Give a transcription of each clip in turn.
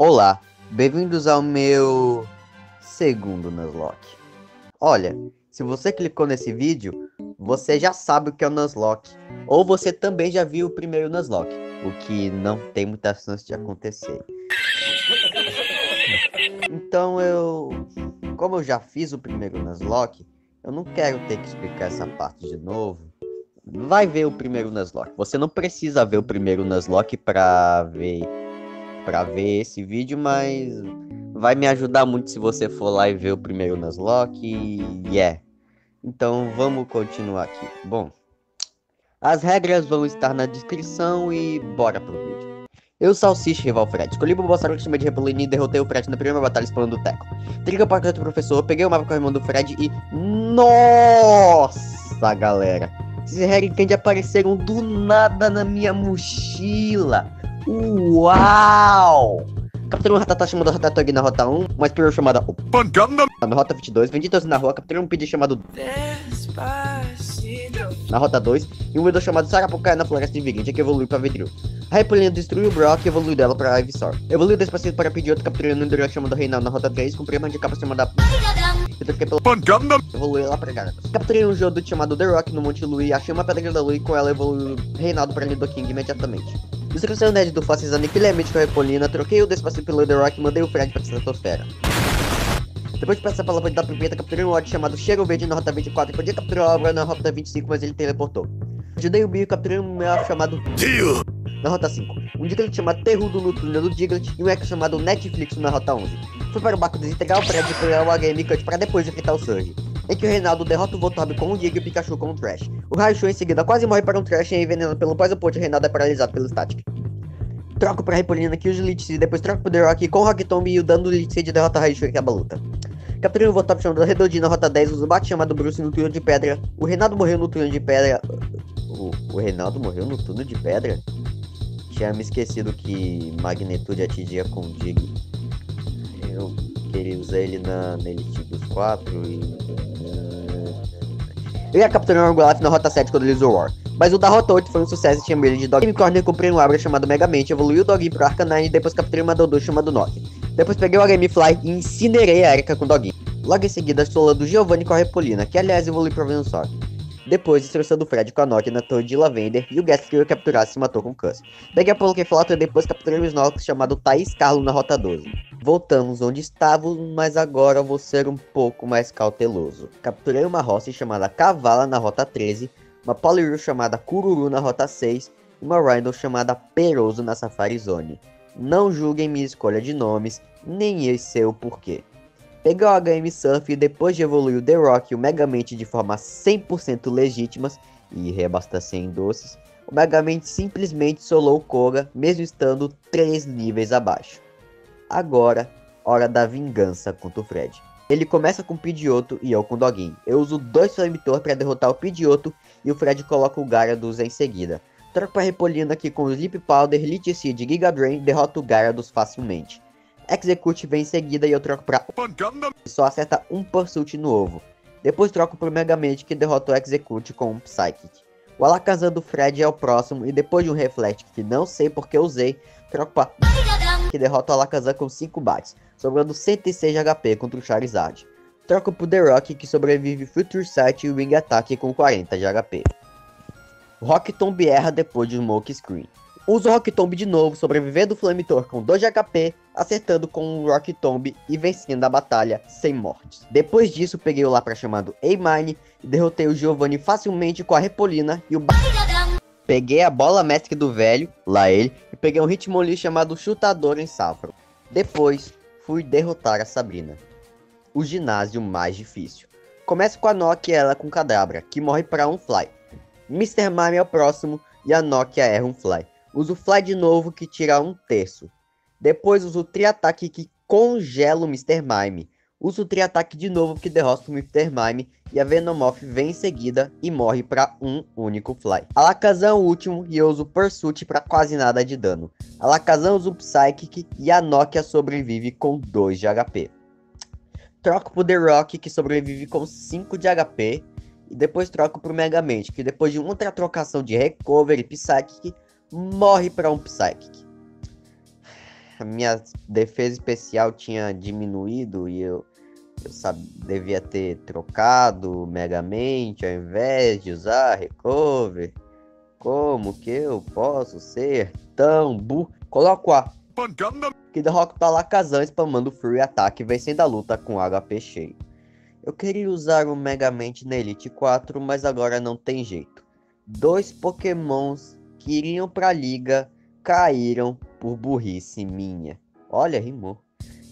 Olá, bem-vindos ao meu segundo Nuzlocke. Olha, se você clicou nesse vídeo, você já sabe o que é o Nuzlocke. Ou você também já viu o primeiro Nuzlocke, o que não tem muita chance de acontecer. Então eu... Como eu já fiz o primeiro Nuzlocke, eu não quero ter que explicar essa parte de novo. Vai ver o primeiro Nuzlocke. Você não precisa ver o primeiro Nuzlocke pra ver para ver esse vídeo, mas vai me ajudar muito se você for lá e ver o primeiro Nuzlocke e yeah. Então vamos continuar aqui. Bom, as regras vão estar na descrição e bora pro vídeo. Eu, Salsicha, rival Fred. Escolhi o Bulbasaur de Repolini e derrotei o Fred na primeira batalha explorando o Teco. Triga o professor, peguei o mapa com o irmão do Fred e... Nossa, galera! Esses Harry apareceram do nada na minha mochila. Uau! Capturei um Ratatá chamado Ratatouille na rota 1, uma Spearow chamada Pancanda na rota 22, vendi na rua, capturei um Pidgey chamado Despacito na rota 2 e um Widow chamado Sarapucaia na floresta de Vigente, que evoluiu para Vidril. A Repolina destruiu o Brock e evoluiu dela para Ivysaur. Evoluiu Despacito para Pidgeotto, capturei um Endurance chamado Reinaldo na rota 3, comprei uma de capa chamada e troquei pela Pancanda evoluiu lá para Gyarados. Capturei um Geodude chamado The Rock no Monte Lui, achei uma Pedra da Lua e com ela evoluiu Reinaldo para Nidoking imediatamente. Destruição Ned do aniquilamento com a Repolina, troquei o Despacito pelo The Rock e mandei o Fred pra estratosfera. Depois de passar pela ponte da pimenta, capturei um ódio chamado Cheiro Verde na rota 24 e podia capturar a obra na rota 25, mas ele teleportou. Ajudei o Bio e capturei um Meowth chamado Dio na rota 5, um Diglett chamado Terrudo no túnel do Diglett e um Echo chamado Netflix na rota 11. Fui para o barco desintegrar o Fred e pegar o HM Cut para depois enfrentar o Surge em que o Reinaldo derrota o Voltorb com o Diego e o Pikachu com o Trash. O Raichu em seguida quase morre para um Trash e é envenenado pelo pós-oposto o Reinaldo é paralisado pelo Static. Troco pra Repolina aqui os Elite e depois troco pro The Rock com o Rock Tomb e o dano do Elite Seed derrota Raichu e acaba a luta. Capturei o Voltorb chamado Redondinho na rota 10, uso o bate chamado Bruce no turno de pedra. O Reinaldo morreu no turno de pedra. O, o Reinaldo morreu no turno de pedra? Tinha me esquecido que magnitude atingia com o Dig. Eu queria usar ele na, na Elite dos 4 e eu ia capturar o Orgolaf na rota 7 quando ele usou War. Mas o da rota 8 foi um sucesso e tinha medo de Dog. Game Corner comprei um Abra chamado Megamente, evoluí o Doggy pro Arcanine e depois capturei uma Dodô chamado Nock. Depois peguei o Gamefly e incinerei a Erika com o Doggy. Logo em seguida, solando Giovanni com a Repolina, que aliás evolui pro Venusaur. Depois, destruição do Fred com a Nokia na torre de Lavender e o Guest que eu capturasse se matou com Cuss. Peguei a Pokéflauta e depois capturei um Snorlax chamado Thaís Carlo na rota 12. Voltamos onde estávamos, mas agora vou ser um pouco mais cauteloso. Capturei uma Rossi chamada Cavala na rota 13, uma Poliwhirl chamada Cururu na rota 6 e uma Rhino chamada Peroso na Safari Zone. Não julguem minha escolha de nomes, nem eu sei o porquê. Peguei o HM Surf e depois de evoluir o The Rock e o Megamente de forma 100% legítimas e reabastecer em doces, o Megamente simplesmente solou o Koga, mesmo estando 3 níveis abaixo. Agora, hora da vingança contra o Fred. Ele começa com o Pidgeotto e eu com o Doguinho. Eu uso dois Flamethrower para derrotar o Pidgeotto e o Fred coloca o Gyarados em seguida. Troco para Repolina aqui com o Sleep Powder, Lich Seed e Giga Drain derrota o Gyarados facilmente. Execute vem em seguida e eu troco pra. Só acerta um Pursuit no ovo. Depois troco pro Megamente que derrota o Execute com um Psychic. O Alakazam do Fred é o próximo e depois de um Reflect que não sei porque usei, troco pra que derrota o Alakazam com 5 bates, sobrando 106 de HP contra o Charizard. Troco pro The Rock que sobrevive Future Sight e Wing Attack com 40 de HP. Rock Tomb erra depois de Smoke Screen. Usa o Rock Tomb de novo, sobrevivendo do Flamethrower com 2 de HP, acertando com o Rock Tomb e vencendo a batalha sem mortes. Depois disso, peguei o Lapra chamado A-Mine e derrotei o Giovanni facilmente com a Repolina e o Peguei a bola mestre do velho, lá ele, e peguei um Hitmonlee chamado Chutador em Safro. Depois, fui derrotar a Sabrina. O ginásio mais difícil. Começa com a Nokia ela com Cadabra, que morre para um Fly. Mr. Mime é o próximo e a Nokia erra um Fly. Uso o Fly de novo que tira um terço. Depois uso o Tri-Ataque que congela o Mr. Mime. Uso o Tri-Ataque de novo que derrota o Mr. Mime. E a Venomoth vem em seguida e morre para um único Fly. Alakazam é o último e eu uso Pursuit para quase nada de dano. Alakazam usa o Psychic e a Nokia sobrevive com 2 de HP. Troco pro The Rock que sobrevive com 5 de HP. E depois troco pro Megamente que depois de outra trocação de Recovery Psychic morre para um Psychic. a minha defesa especial tinha diminuído e eu, eu sabe, devia ter trocado Megamente ao invés de usar Recover. Como que eu posso ser tão burro? Coloco A. Que derrota Alakazam spamando Free Attack vencendo a luta com HP cheio. Eu queria usar o Megamente na Elite 4, mas agora não tem jeito. Dois pokémons que iriam pra liga caíram por burrice minha. Olha, rimou.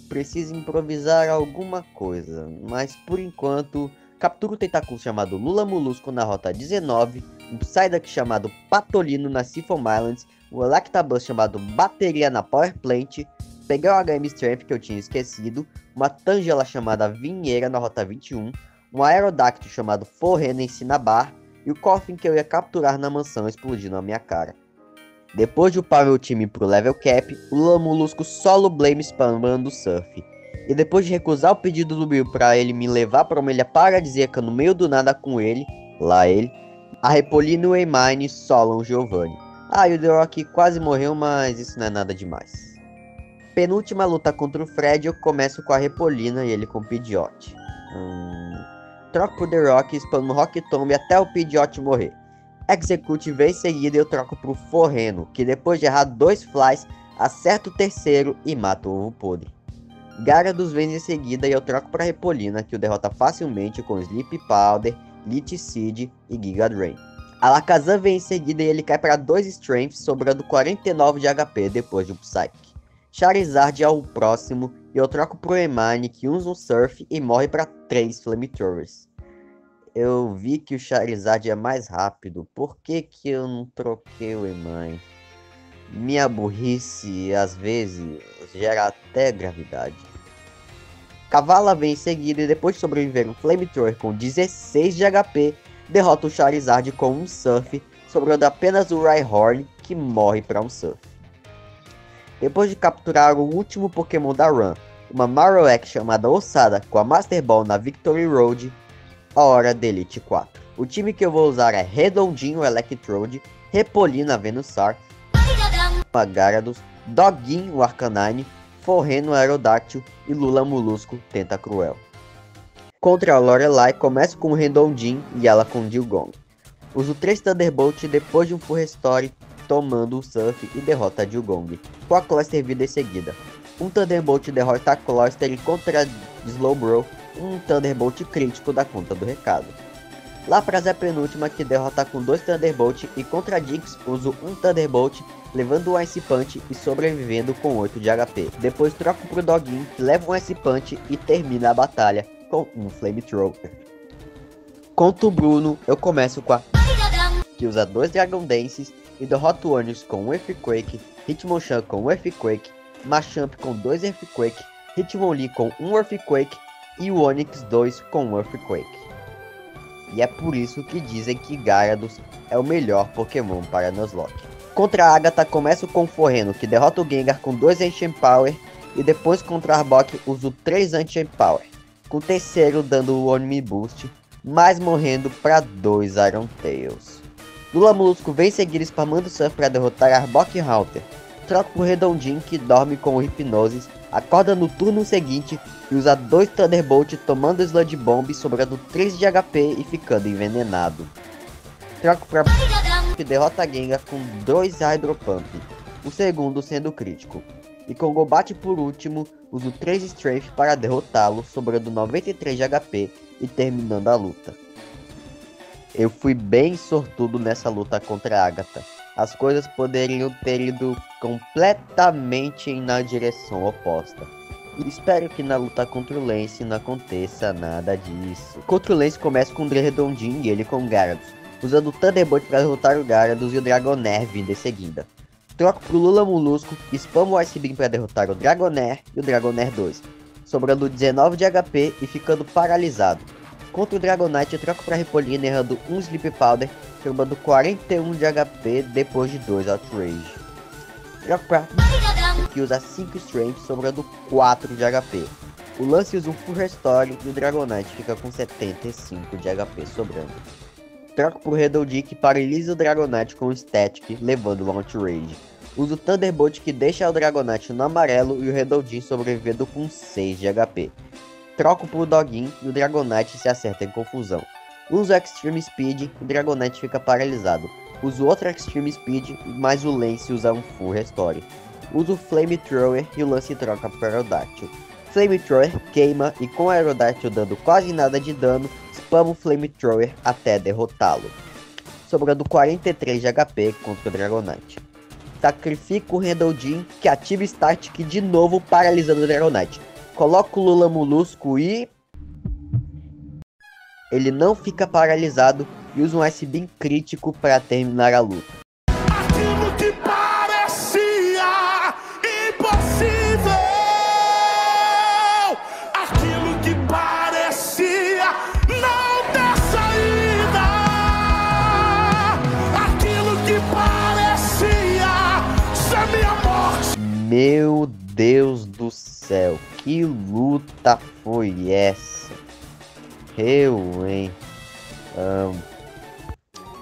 Preciso improvisar alguma coisa, mas por enquanto capturo o tentáculo chamado Lula Molusco na rota 19, um Psyduck chamado Patolino na Siphon Islands, um Electabuzz chamado Bateria na Power Plant, peguei o HM Strength que eu tinha esquecido, uma Tangela chamada Vinheira na rota 21, um Aerodactyl chamado Forrena em Cinnabar e o Coffin que eu ia capturar na mansão explodindo na minha cara. Depois de upar meu time pro level cap, o Lula Molusco solo blame spamando surf. E depois de recusar o pedido do Bill para ele me levar para uma ilha paradisíaca no meio do nada com ele, lá ele, a Repolina e o Emine solam Giovanni. Ah, e o The Rock quase morreu, mas isso não é nada demais. Penúltima luta contra o Fred, eu começo com a Repolina e ele com o Pidgeot. Hum, troco pro The Rock, spamo Rock Tomb até o Pidgeot morrer. Execute vem em seguida e eu troco pro Forreno, que depois de errar dois flies, acerta o terceiro e mata o ovo podre. Gyarados vem em seguida e eu troco para Repolina, que o derrota facilmente com Sleep Powder, Lich Seed e Giga Drain. Alakazam vem em seguida e ele cai para 2 Strength, sobrando 49 de HP depois de um Psyche. Charizard é o próximo e eu troco pro Emine, que usa um Surf e morre para 3 Flamethrowers eu vi que o Charizard é mais rápido. Por que, que eu não troquei o Emine? Minha burrice, às vezes, gera até gravidade. Cavala vem em seguida e depois de sobreviver um Flamethrower com 16 de HP, derrota o Charizard com um Surf, sobrando apenas o Rhyhorn, que morre para um Surf. Depois de capturar o último Pokémon da run, uma Marowak chamada Ossada com a Master Ball na Victory Road, a hora da Elite 4. O time que eu vou usar é Redondinho Electrode, Repolina Venusaur, Gyarados, Doguinho Arcanine, Forreno Aerodáctil e Lula Molusco Tentacruel. Contra a Lorelai, começo com Redondinho e ela com Dilgong. Uso 3 Thunderbolt depois de um Full Restore, tomando o Surf e derrota a Dilgong, com a Cluster vida em seguida. Um Thunderbolt derrota a Cluster e contra Slowbro um Thunderbolt crítico da conta do recado. Lapras é a penúltima que derrota com dois Thunderbolt e contra Jinx uso um Thunderbolt, levando um Ice Punch e sobrevivendo com 8 de HP. Depois troco pro Doguin, levo um Ice Punch e termina a batalha com um Flamethrower. Contra o Bruno, eu começo com a que usa dois Dragon Dances e derrota o Onius com um Earthquake, Hitmonchan com um Earthquake, Machamp com dois Earthquake, Hitmonlee com um Earthquake e o Onix 2 com Earthquake. E é por isso que dizem que Gyarados é o melhor Pokémon para Nuzlocke. Contra a Agatha começo com o Forreno, que derrota o Gengar com 2 Ancient Power, e depois contra Arbok uso 3 Ancient Power, com o terceiro dando o Omni Boost, mas morrendo para 2 Iron Tails. Lula Molusco vem seguir spamando Surf para derrotar Arbok Haunter. Troca por Redondinho que dorme com o Hipnosis, acorda no turno seguinte e usa dois Thunderbolt tomando Sludge Bomb, sobrando 3 de HP e ficando envenenado. Troco pra que derrota a Gengar com 2 Hydro Pump, o segundo sendo crítico. E com Golbat por último, uso 3 Strength para derrotá-lo, sobrando 93 de HP e terminando a luta. Eu fui bem sortudo nessa luta contra a Agatha. As coisas poderiam ter ido completamente na direção oposta. Espero que na luta contra o Lance não aconteça nada disso. Contra o Lance começa com o Dre redondinho e ele com Gyarados, usando o Thunderbolt para derrotar o Gyarados e o Dragonair vindo em seguida. Troco pro Lula Molusco, spamo o Ice Beam para derrotar o Dragonair e o Dragonair 2, sobrando 19 de HP e ficando paralisado. Contra o Dragonite eu troco para Repolina errando um Sleep Powder, tomando 41 de HP depois de 2 Outrage. Troco pra que usa 5 Strength, sobrando 4 de HP. O Lance usa um Full Restore e o Dragonite fica com 75 de HP sobrando. Troco pro Redoldi que paralisa o Dragonite com o Static, levando o Outrage. Uso Thunderbolt que deixa o Dragonite no amarelo e o Redoldin sobrevivendo com 6 de HP. Troco por Dogin e o Dragonite se acerta em confusão. Uso Extreme Speed, o Dragonite fica paralisado. Uso outro Extreme Speed, mas o Lance usa um Full Restore. Uso Flamethrower e o Lance troca para Aerodactyl. Flamethrower queima e com Aerodactyl dando quase nada de dano, spama o Flamethrower até derrotá-lo. Sobrando 43 de HP contra o Dragonite. Sacrifico o Redoldin que ativa Static de novo paralisando o Dragonite. Coloco o Lula Molusco e... Ele não fica paralisado e usa um S-Beam crítico para terminar a luta. Aquilo que parecia impossível, aquilo que parecia não ter saída, aquilo que parecia ser minha morte. Meu Deus do céu, que luta foi essa? Eu, hein?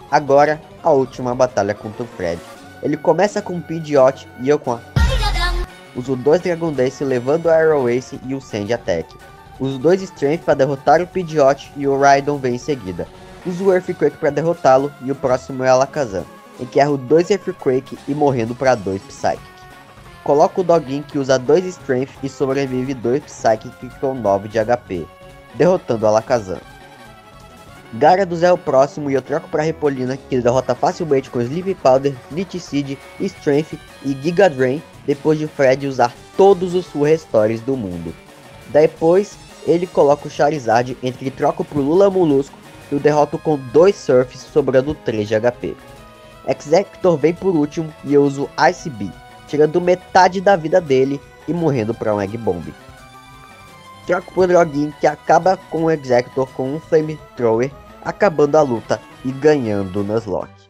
Agora, a última batalha contra o Fred. Ele começa com o Pidgeot e eu com a... Uso dois Dragon Dance levando o Arrow Ace e o Sand Attack. Uso dois Strength para derrotar o Pidgeot e o Rhydon vem em seguida. Uso o Earthquake para derrotá-lo e o próximo é Alakazam. Enquerro dois Earthquake e morrendo para dois Psychic. Coloco o Doggin que usa dois Strength e sobrevive dois Psychic com 9 de HP, derrotando Alakazam. Gyarados é o próximo e eu troco para Repolina, que derrota facilmente com Sleep Powder, Seed, Strength e Giga Drain, depois de Fred usar todos os Full Restores do mundo. Depois, ele coloca o Charizard entre troco pro Lula Molusco e o derroto com dois Surfs, sobrando 3 de HP. Executor vem por último e eu uso Ice Bee, tirando metade da vida dele e morrendo para um Egg Bomb. Troco pro Drogin que acaba com o Executor com um Flamethrower acabando a luta e ganhando o Nuzlocke.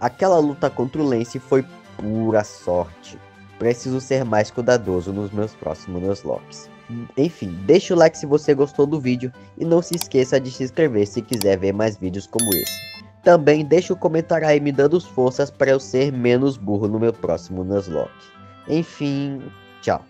Aquela luta contra o Lance foi pura sorte. Preciso ser mais cuidadoso nos meus próximos Nuzlockes. Enfim, deixa o like se você gostou do vídeo e não se esqueça de se inscrever se quiser ver mais vídeos como esse. Também deixa o um comentário aí me dando forças para eu ser menos burro no meu próximo Nuzlocke. Enfim, tchau.